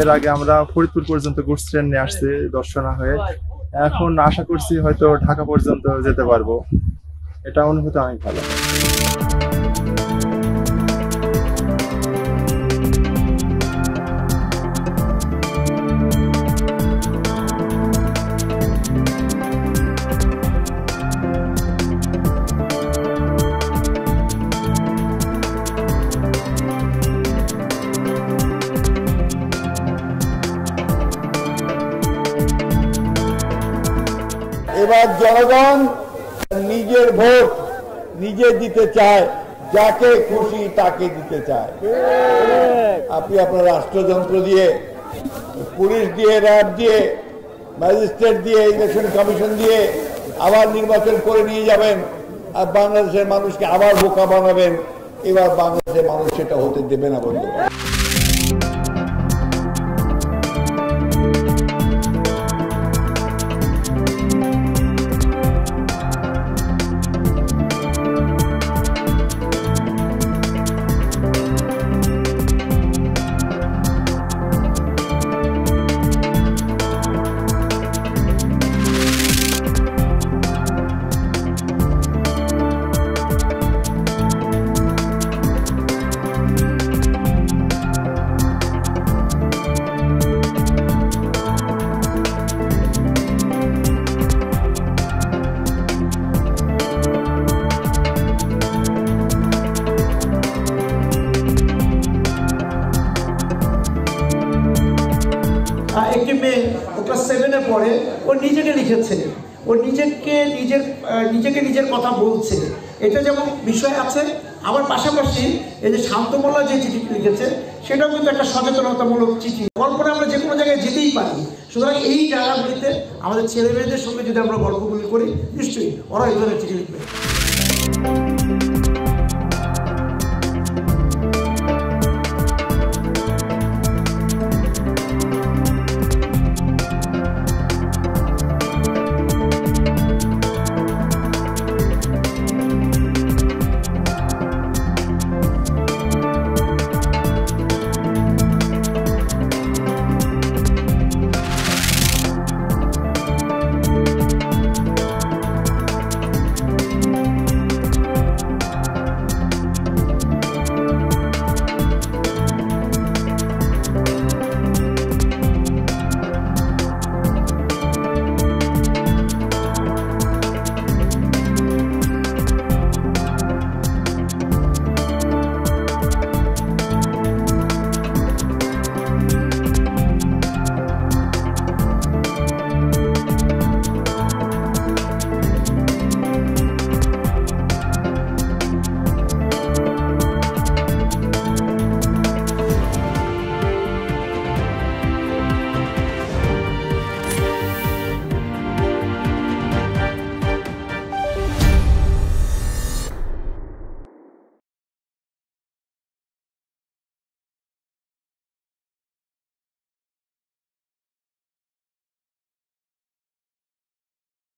এর আগে আমরা ফরিদপুর পর্যন্ত গুডস ট্রেন নিয়ে আসছি দর্শনা হয়ে। এখন আশা করছি হয়তো ঢাকা পর্যন্ত যেতে পারব। এটা অনুভূতি অনেক ভালো। এবার জনগণ নিজের ভোট নিজে দিতে চায়, যাকে খুশি তাকে দিতে চায়। আপনি আপনার রাষ্ট্রযন্ত্র দিয়ে, পুলিশ দিয়ে, র্যাব দিয়ে, ম্যাজিস্ট্রেট দিয়ে, ইলেকশন কমিশন দিয়ে আবার নির্বাচন করে নিয়ে যাবেন আর বাংলাদেশের মানুষকে আবার বোকা বানাবেন। এবার বাংলাদেশের মানুষ সেটা হতে দেবে না বন্ধু একটি মেয়ে, ও ক্লাস সেভেনে পড়ে, ও নিজেকে লিখেছে, ও নিজেকে নিজের নিজেকে নিজের কথা বলছে। এটা যেমন বিষয় আছে, আবার পাশাপাশি এই যে শান্তমলা যে চিঠিটি লিখেছে, সেটাও কিন্তু একটা সচেতনতামূলক চিঠি। কল্পনা আমরা যে কোনো জায়গায় যেতেই পারি। সুতরাং এই জায়গাগুলিতে আমাদের ছেলে মেয়েদের সঙ্গে যদি আমরা গল্পগুলি করি, নিশ্চয়ই ওরা এই ধরনের চিঠি লিখবে।